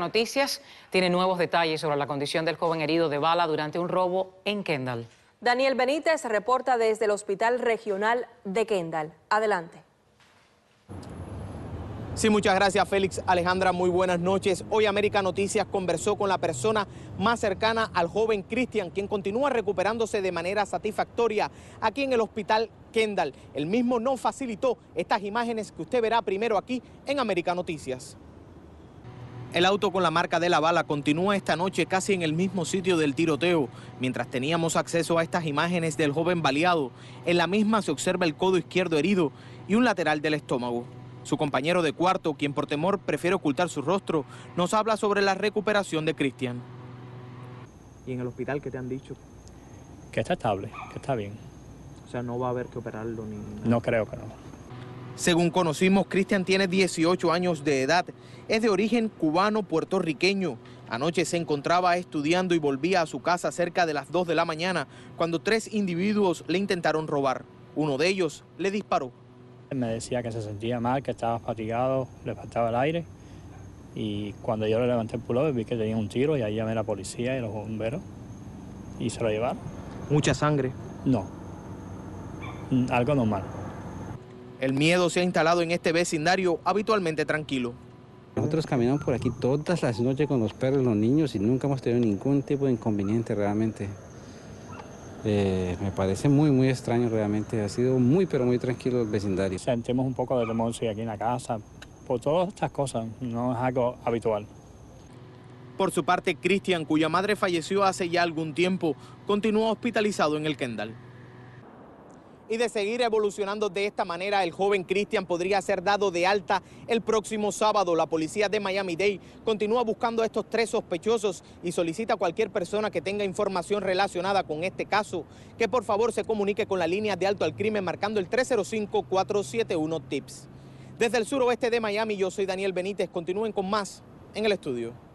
Noticias tiene nuevos detalles sobre la condición del joven herido de bala durante un robo en Kendall. Daniel Benítez reporta desde el Hospital Regional de Kendall. Adelante. Sí, muchas gracias Félix. Alejandra, muy buenas noches. Hoy América Noticias conversó con la persona más cercana al joven Cristian, quien continúa recuperándose de manera satisfactoria aquí en el Hospital Kendall. El mismo no facilitó estas imágenes que usted verá primero aquí en América Noticias. El auto con la marca de la bala continúa esta noche casi en el mismo sitio del tiroteo. Mientras teníamos acceso a estas imágenes del joven baleado, en la misma se observa el codo izquierdo herido y un lateral del estómago. Su compañero de cuarto, quien por temor prefiere ocultar su rostro, nos habla sobre la recuperación de Cristian. ¿Y en el hospital qué te han dicho? Que está estable, que está bien. O sea, no va a haber que operarlo ni... No creo que no. Según conocimos, Cristian tiene 18 años de edad. Es de origen cubano-puertorriqueño. Anoche se encontraba estudiando y volvía a su casa cerca de las 2 de la mañana cuando tres individuos le intentaron robar. Uno de ellos le disparó. Me decía que se sentía mal, que estaba fatigado, le faltaba el aire. Y cuando yo le levanté el pullover vi que tenía un tiro y ahí llamé a la policía y los bomberos y se lo llevaron. ¿Mucha sangre? No, algo normal. El miedo se ha instalado en este vecindario habitualmente tranquilo. Nosotros caminamos por aquí todas las noches con los perros los niños y nunca hemos tenido ningún tipo de inconveniente realmente. Eh, me parece muy, muy extraño realmente. Ha sido muy, pero muy tranquilo el vecindario. Sentimos un poco de temor aquí en la casa. Por todas estas cosas, no es algo habitual. Por su parte, Cristian, cuya madre falleció hace ya algún tiempo, continúa hospitalizado en el Kendall y de seguir evolucionando de esta manera, el joven Cristian podría ser dado de alta el próximo sábado. La policía de Miami-Dade continúa buscando a estos tres sospechosos y solicita a cualquier persona que tenga información relacionada con este caso que por favor se comunique con la línea de alto al crimen marcando el 305-471-TIPS. Desde el suroeste de Miami, yo soy Daniel Benítez. Continúen con más en el estudio.